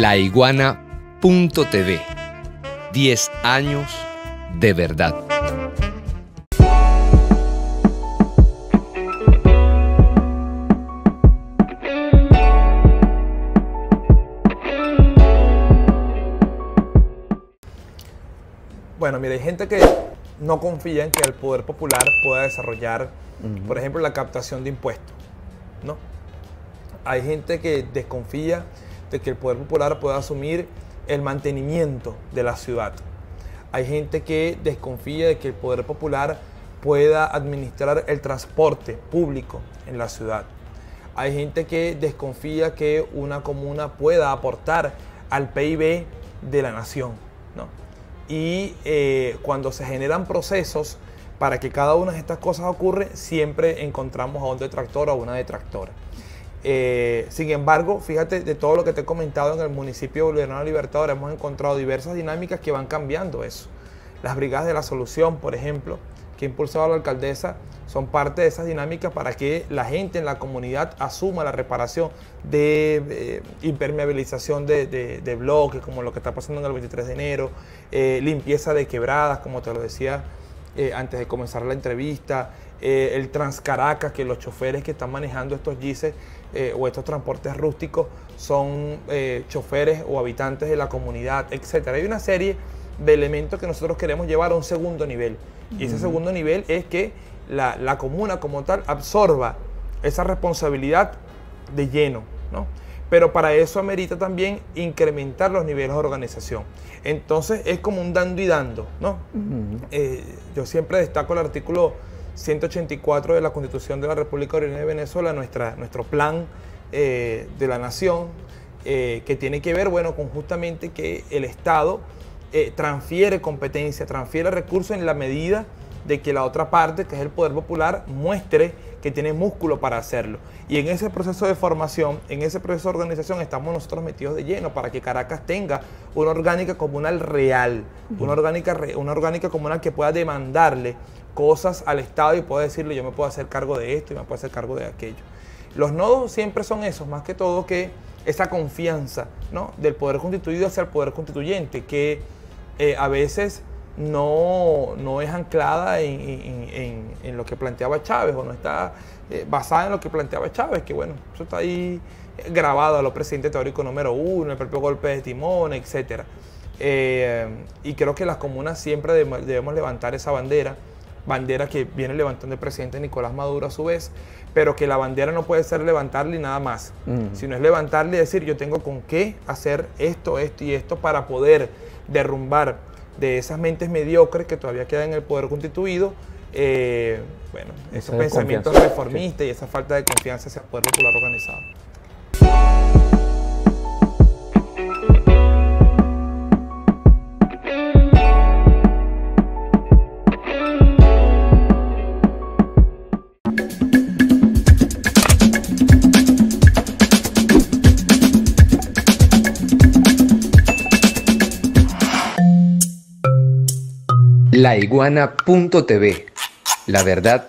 laiguana.tv. 10 años de verdad. Bueno, mira, hay gente que no confía en que el poder popular pueda desarrollar, por ejemplo, la captación de impuestos. ¿no? Hay gente que desconfía de que el poder popular pueda asumir el mantenimiento de la ciudad. Hay gente que desconfía de que el poder popular pueda administrar el transporte público en la ciudad. Hay gente que desconfía que una comuna pueda aportar al PIB de la nación. ¿no? Y eh, cuando se generan procesos para que cada una de estas cosas ocurra, siempre encontramos a un detractor o a una detractora. Eh, sin embargo, fíjate, de todo lo que te he comentado en el municipio de Bolivariano Libertador, hemos encontrado diversas dinámicas que van cambiando eso. Las brigadas de la solución, por ejemplo, que ha impulsado la alcaldesa, son parte de esas dinámicas para que la gente en la comunidad asuma la reparación de impermeabilización de, bloques, como lo que está pasando en el 23 de enero, eh, limpieza de quebradas, como te lo decía antes de comenzar la entrevista, el Transcaracas, que los choferes que están manejando estos GICES eh, o estos transportes rústicos son eh, choferes o habitantes de la comunidad, etc. Hay una serie de elementos que nosotros queremos llevar a un segundo nivel. Y ese segundo nivel es que la, comuna como tal absorba esa responsabilidad de lleno. ¿no? Pero para eso amerita también incrementar los niveles de organización. Entonces es como un dando y dando. ¿no? Eh, yo siempre destaco el artículo 184 de la Constitución de la República Oriental de Venezuela, nuestra, nuestro plan eh, de la nación, eh, que tiene que ver, bueno, con justamente que el Estado transfiere competencia, transfiere recursos en la medida de que la otra parte, que es el poder popular, muestre que tiene músculo para hacerlo. Y en ese proceso de formación, en ese proceso de organización, estamos nosotros metidos de lleno para que Caracas tenga una orgánica comunal real, una, orgánica, una orgánica comunal que pueda demandarle cosas al Estado y pueda decirle yo me puedo hacer cargo de esto y me puedo hacer cargo de aquello. Los nodos siempre son esos, más que todo que esa confianza ¿no? del poder constituido hacia el poder constituyente, que eh, a veces no, no es anclada en, lo que planteaba Chávez o no está eh, basada en lo que planteaba Chávez, que bueno, eso está ahí grabado a los presidentes teóricos número uno, el propio golpe de timón, etc. Eh, y creo que las comunas siempre debemos levantar esa bandera, bandera que viene levantando el presidente Nicolás Maduro a su vez, pero que la bandera no puede ser levantarle y nada más, mm. sino es levantarle y decir yo tengo con qué hacer esto, esto y esto para poder derrumbar de esas mentes mediocres que todavía quedan en el poder constituido, eh, bueno, esos pensamientos reformistas y esa falta de confianza hacia el poder popular organizado. laiguana.tv. La verdad